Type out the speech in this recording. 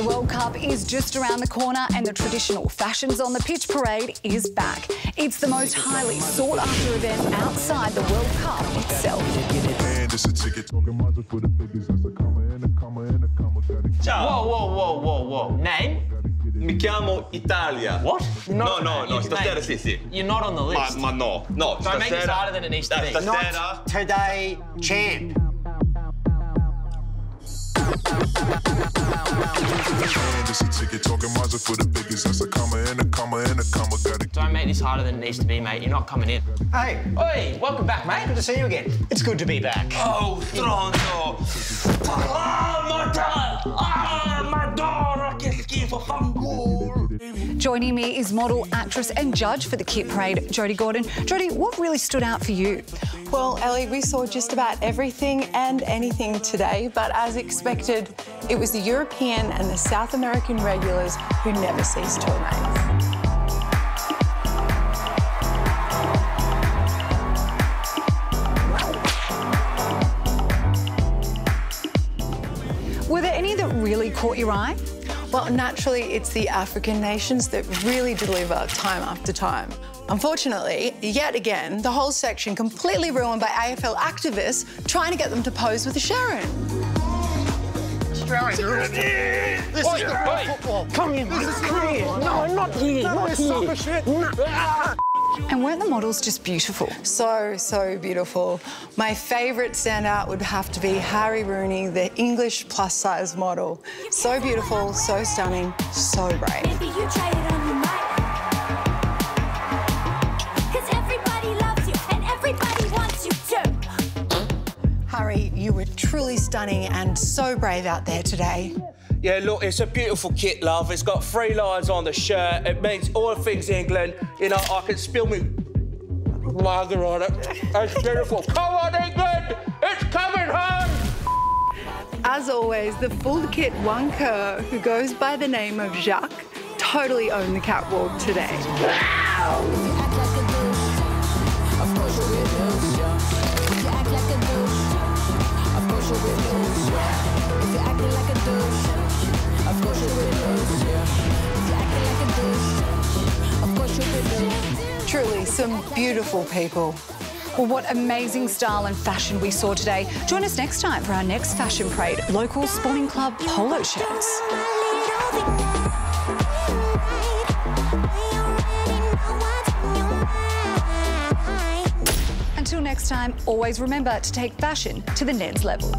The World Cup is just around the corner and the traditional Fashions on the Pitch parade is back. It's the most highly sought after event outside the World Cup itself. Ciao. Whoa, whoa, whoa, whoa, whoa. Name? Mi chiamo Italia. What? No, no, no, You- stasera mate, sì, sì. You're not on the list. ma no, no, Don't make this harder than it needs to be. Stasera... Today, champ. A ticket talking for the biggest. That's a comma and a comma and a comma. Gotta Don't make this harder than it needs to be, mate. You're not coming in. Hey, Hey, welcome back, mate. good to see you again. It's good to be back. Oh, stronzo! Joining me is model, actress, and judge for the Kit Parade, Jodi Gordon. Jodi, what really stood out for you? Well, Elly, we saw just about everything and anything today, but as expected, it was the European and the South American regulars who never ceased to amaze. Were there any that really caught your eye? Well, naturally, it's the African nations that really deliver time after time. Unfortunately, yet again, the whole section completely ruined by AFL activists trying to get them to pose with a Sherrin. And weren't the models just beautiful? So, so beautiful. My favourite standout would have to be Harry Rooney, the English plus size model. So beautiful, so stunning, so brave. Maybe you try it on your mind. Cause everybody loves you and everybody wants you too. Harry, you were truly stunning and so brave out there today. Yeah, look, it's a beautiful kit, love. It's got three lines on the shirt. It means all things England. You know, I can spill me lager on it. It's beautiful. Come on, England! It's coming home! As always, the full kit Wonka, who goes by the name of Jacques, totally owned the catwalk today. Truly, some beautiful people. Well, what amazing style and fashion we saw today. Join us next time for our next fashion parade, local sporting club polo shirts. Until next time, always remember to take fashion to the Ned's level.